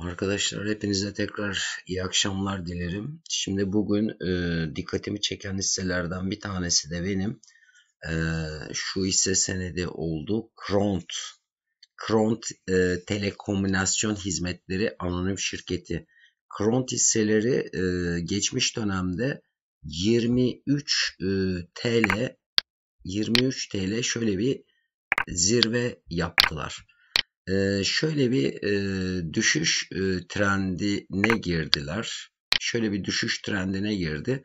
Arkadaşlar hepinize tekrar iyi akşamlar dilerim. Şimdi bugün e, dikkatimi çeken hisselerden bir tanesi de benim. E, şu hisse senedi oldu. Kront. Kront e, Telekomünikasyon Hizmetleri Anonim Şirketi. Kront hisseleri e, geçmiş dönemde 23 e, TL 23 TL şöyle bir zirve yaptılar. Ee, şöyle bir e, düşüş e, trendine girdiler. Şöyle bir düşüş trendine girdi.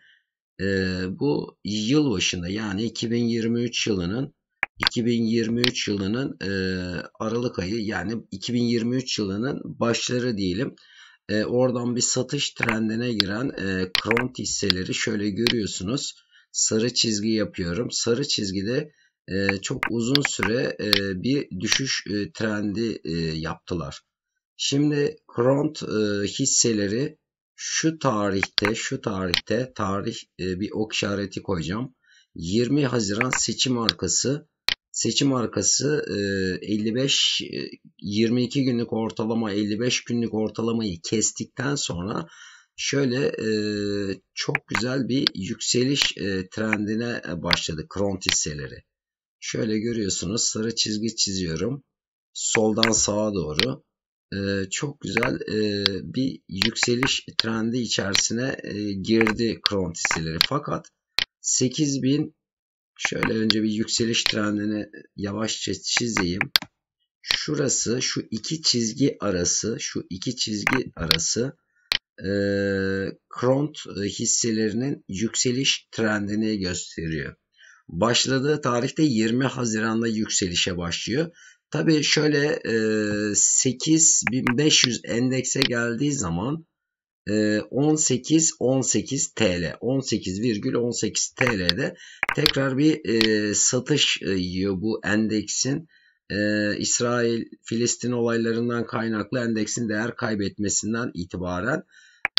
E, bu yıl başında yani 2023 yılının 2023 yılının e, Aralık ayı yani 2023 yılının başları diyelim. E, oradan bir satış trendine giren e, Kront hisseleri şöyle görüyorsunuz. Sarı çizgi yapıyorum. Sarı çizgide e, çok uzun süre e, bir düşüş e, trendi e, yaptılar. Şimdi Kront e, hisseleri şu tarihte şu tarihte tarih e, bir ok işareti koyacağım. 20 Haziran seçim arkası seçim arkası e, 55 22 günlük ortalama 55 günlük ortalamayı kestikten sonra şöyle e, çok güzel bir yükseliş e, trendine başladı Kront hisseleri. Şöyle görüyorsunuz sarı çizgi çiziyorum. Soldan sağa doğru. Ee, çok güzel e, bir yükseliş trendi içerisine e, girdi Kron hisseleri. Fakat 8000 şöyle önce bir yükseliş trendini yavaşça çizeyim. Şurası şu iki çizgi arası şu iki çizgi arası e, Kront hisselerinin yükseliş trendini gösteriyor. Başladığı tarihte 20 Haziran'da yükselişe başlıyor. Tabii şöyle e, 8500 endekse geldiği zaman 18 18 TL 18,18 TL'de tekrar bir e, satış e, yiyor bu endeksin. E, İsrail Filistin olaylarından kaynaklı endeksin değer kaybetmesinden itibaren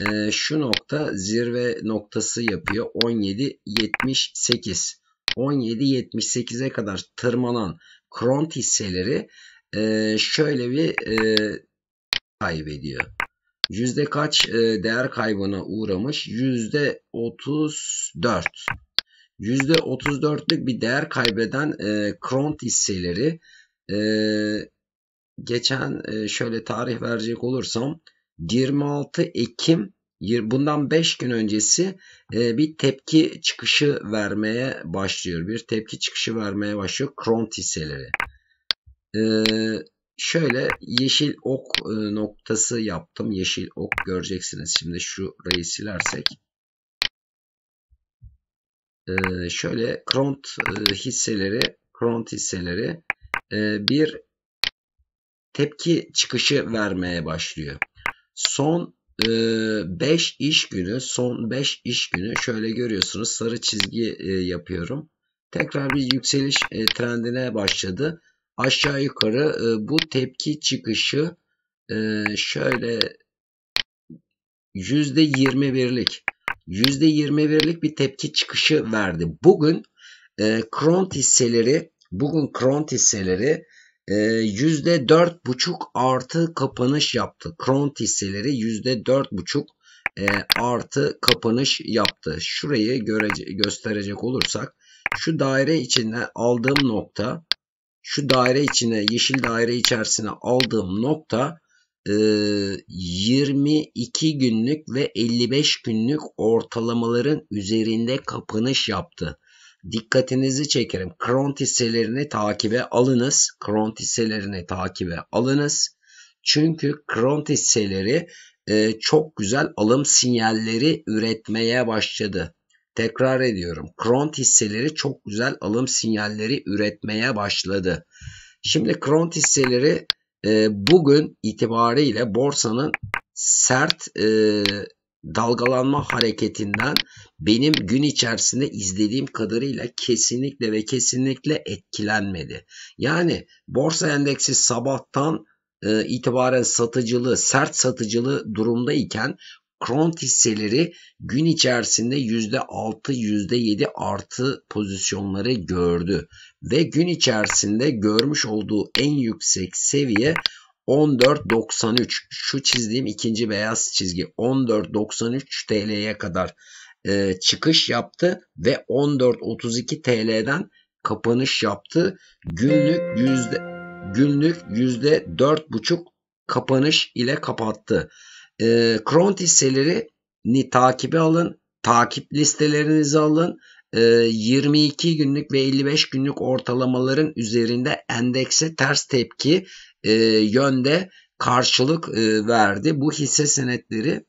e, şu nokta zirve noktası yapıyor. 17.78 17.78'e kadar tırmanan Kront hisseleri e, şöyle bir e, kaybediyor. Yüzde kaç e, değer kaybına uğramış? Yüzde 34. Yüzde 34'lük bir değer kaybeden e, Kront hisseleri e, geçen e, şöyle tarih verecek olursam 26 Ekim bundan 5 gün öncesi e, bir tepki çıkışı vermeye başlıyor. Bir tepki çıkışı vermeye başlıyor Kront hisseleri. E, şöyle yeşil ok e, noktası yaptım. Yeşil ok göreceksiniz. Şimdi şurayı silersek. şöyle Kront hisseleri Kront hisseleri bir tepki çıkışı vermeye başlıyor. Son 5 ee, iş günü son 5 iş günü şöyle görüyorsunuz sarı çizgi e, yapıyorum. Tekrar bir yükseliş e, trendine başladı. Aşağı yukarı e, bu tepki çıkışı şöyle %21'lik %21'lik bir tepki çıkışı verdi. Bugün Kront hisseleri bugün Kront hisseleri %4,5 ee, artı kapanış yaptı. Kront hisseleri %4,5 e, artı kapanış yaptı. Şurayı gösterecek olursak şu daire içinde aldığım nokta şu daire içine yeşil daire içerisine aldığım nokta 22 e, günlük ve 55 günlük ortalamaların üzerinde kapanış yaptı dikkatinizi çekerim. Kront hisselerini takibe alınız. Kront hisselerini takibe alınız. Çünkü Kront hisseleri e, çok güzel alım sinyalleri üretmeye başladı. Tekrar ediyorum. Kront hisseleri çok güzel alım sinyalleri üretmeye başladı. Şimdi Kront hisseleri e, bugün itibariyle borsanın sert e, dalgalanma hareketinden benim gün içerisinde izlediğim kadarıyla kesinlikle ve kesinlikle etkilenmedi. Yani borsa endeksi sabahtan e, itibaren satıcılı, sert satıcılı durumdayken Kront hisseleri gün içerisinde %6, %7 artı pozisyonları gördü. Ve gün içerisinde görmüş olduğu en yüksek seviye 14.93 şu çizdiğim ikinci beyaz çizgi 14.93 TL'ye kadar e, çıkış yaptı ve 14.32 TL'den kapanış yaptı. Günlük yüzde günlük yüzde dört buçuk kapanış ile kapattı. E, Kront hisseleri ni takibe alın. Takip listelerinizi alın. 22 ee, günlük ve 55 günlük ortalamaların üzerinde endekse ters tepki e, yönde karşılık e, verdi. Bu hisse senetleri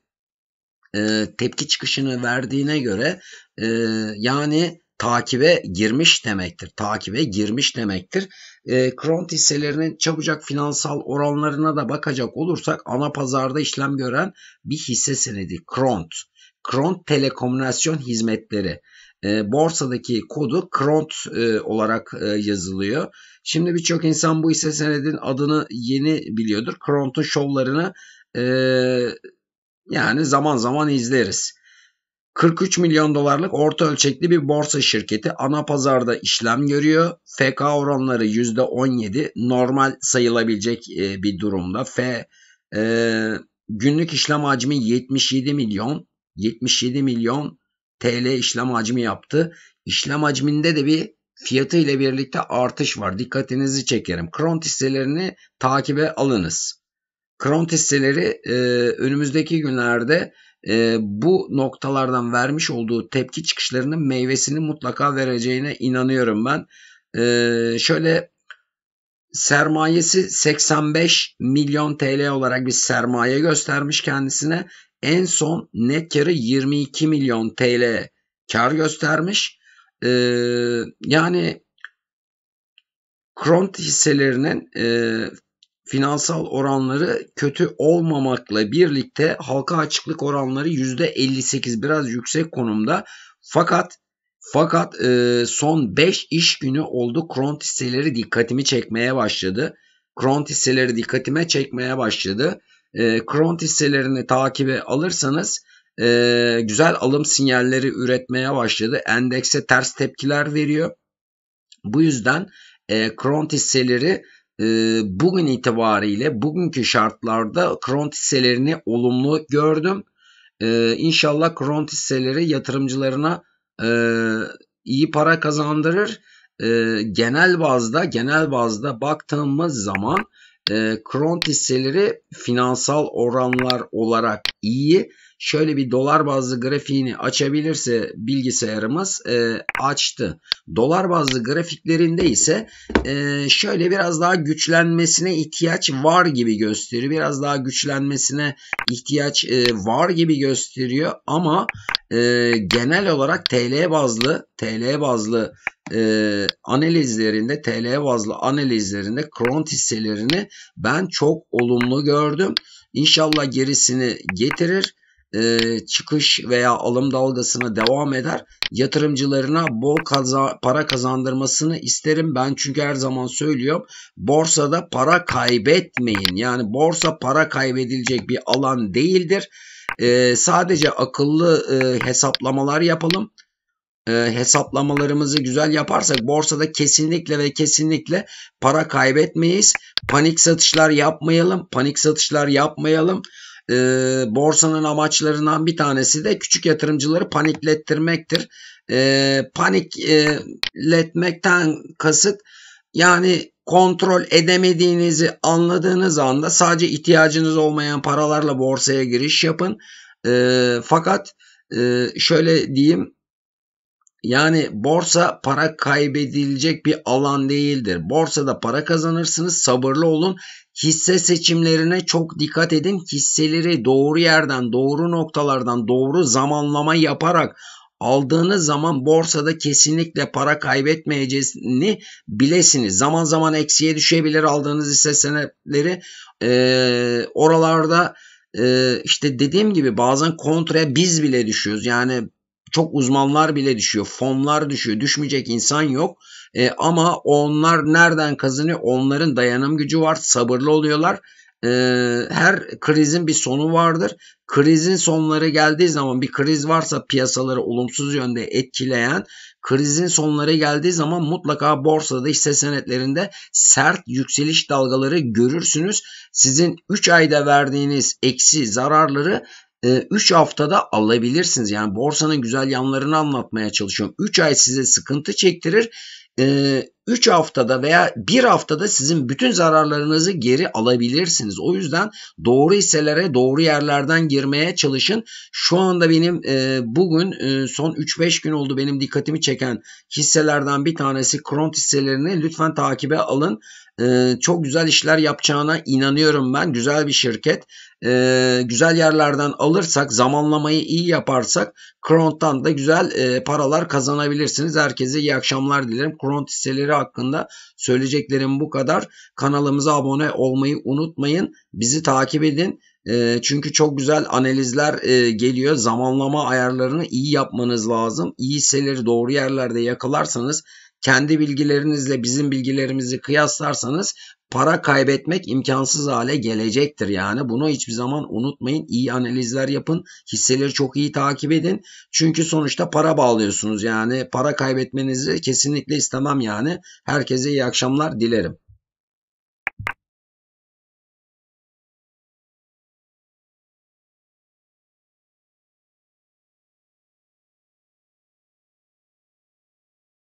e, tepki çıkışını verdiğine göre yani takibe girmiş demektir. Takibe girmiş demektir. E, Kront hisselerinin çabucak finansal oranlarına da bakacak olursak ana pazarda işlem gören bir hisse senedi Kront. Kront Telekomünikasyon Hizmetleri. E, borsadaki kodu Kront e, olarak e, yazılıyor. Şimdi birçok insan bu hisse senedin adını yeni biliyordur. Kront'un şovlarını e, yani zaman zaman izleriz. 43 milyon dolarlık orta ölçekli bir borsa şirketi ana pazarda işlem görüyor. FK oranları %17 normal sayılabilecek e, bir durumda. F e, günlük işlem hacmi 77 milyon 77 milyon TL işlem hacmi yaptı. İşlem hacminde de bir fiyatı ile birlikte artış var. Dikkatinizi çekerim. Kront hisselerini takibe alınız. Kront hisseleri e, önümüzdeki günlerde e, bu noktalardan vermiş olduğu tepki çıkışlarının meyvesini mutlaka vereceğine inanıyorum ben. E, şöyle sermayesi 85 milyon TL olarak bir sermaye göstermiş kendisine. En son net karı 22 milyon TL kar göstermiş. E, yani Kront hisselerinin e, finansal oranları kötü olmamakla birlikte halka açıklık oranları %58 biraz yüksek konumda. Fakat fakat e, son 5 iş günü oldu Kront hisseleri dikkatimi çekmeye başladı. Kront hisseleri dikkatime çekmeye başladı. E, Kront hisselerini takibe alırsanız e, güzel alım sinyalleri üretmeye başladı. Endekse ters tepkiler veriyor. Bu yüzden e, Kront hisseleri e, bugün itibariyle bugünkü şartlarda Kront hisselerini olumlu gördüm. E, inşallah Kront hisseleri yatırımcılarına e, iyi para kazandırır. E, genel bazda genel bazda baktığımız zaman e, Kront hisseleri finansal oranlar olarak iyi şöyle bir dolar bazlı grafiğini açabilirse bilgisayarımız e, açtı. Dolar bazlı grafiklerinde ise e, şöyle biraz daha güçlenmesine ihtiyaç var gibi gösteriyor. Biraz daha güçlenmesine ihtiyaç e, var gibi gösteriyor ama e, genel olarak TL bazlı TL bazlı e, analizlerinde TL bazlı analizlerinde Kront hisselerini ben çok olumlu gördüm. İnşallah gerisini getirir e, çıkış veya alım dalgasına devam eder. Yatırımcılarına bol kaza, para kazandırmasını isterim. Ben çünkü her zaman söylüyorum borsada para kaybetmeyin. Yani borsa para kaybedilecek bir alan değildir. E, sadece akıllı e, hesaplamalar yapalım e, hesaplamalarımızı güzel yaparsak borsada kesinlikle ve kesinlikle para kaybetmeyiz. Panik satışlar yapmayalım. Panik satışlar yapmayalım e, borsanın amaçlarından bir tanesi de küçük yatırımcıları paniklettirmektir. E, panikletmekten kasıt yani kontrol edemediğinizi anladığınız anda sadece ihtiyacınız olmayan paralarla borsaya giriş yapın. E, fakat e, şöyle diyeyim yani borsa para kaybedilecek bir alan değildir. Borsada para kazanırsınız. Sabırlı olun. Hisse seçimlerine çok dikkat edin. Hisseleri doğru yerden, doğru noktalardan, doğru zamanlama yaparak aldığınız zaman borsada kesinlikle para kaybetmeyeceğini bilesiniz. Zaman zaman eksiye düşebilir aldığınız hisse senetleri. Ee, oralarda e, işte dediğim gibi bazen kontraya biz bile düşüyoruz. Yani çok uzmanlar bile düşüyor. Fonlar düşüyor. Düşmeyecek insan yok. E, ama onlar nereden kazanıyor? Onların dayanım gücü var. Sabırlı oluyorlar. e, her krizin bir sonu vardır. Krizin sonları geldiği zaman bir kriz varsa piyasaları olumsuz yönde etkileyen krizin sonları geldiği zaman mutlaka borsada hisse senetlerinde sert yükseliş dalgaları görürsünüz. Sizin 3 ayda verdiğiniz eksi zararları 3 haftada alabilirsiniz. Yani borsanın güzel yanlarını anlatmaya çalışıyorum. 3 ay size sıkıntı çektirir. 3 haftada veya 1 haftada sizin bütün zararlarınızı geri alabilirsiniz. O yüzden doğru hisselere doğru yerlerden girmeye çalışın. Şu anda benim bugün son 3-5 gün oldu benim dikkatimi çeken hisselerden bir tanesi Kront hisselerini lütfen takibe alın. Çok güzel işler yapacağına inanıyorum ben. Güzel bir şirket e, güzel yerlerden alırsak, zamanlamayı iyi yaparsak Kront'tan da güzel e, paralar kazanabilirsiniz. Herkese iyi akşamlar dilerim. Kront hisseleri hakkında söyleyeceklerim bu kadar. Kanalımıza abone olmayı unutmayın. Bizi takip edin. E, çünkü çok güzel analizler e, geliyor. Zamanlama ayarlarını iyi yapmanız lazım. İyi hisseleri doğru yerlerde yakalarsanız kendi bilgilerinizle bizim bilgilerimizi kıyaslarsanız para kaybetmek imkansız hale gelecektir. Yani bunu hiçbir zaman unutmayın. İyi analizler yapın. Hisseleri çok iyi takip edin. Çünkü sonuçta para bağlıyorsunuz. Yani para kaybetmenizi kesinlikle istemem yani. Herkese iyi akşamlar dilerim.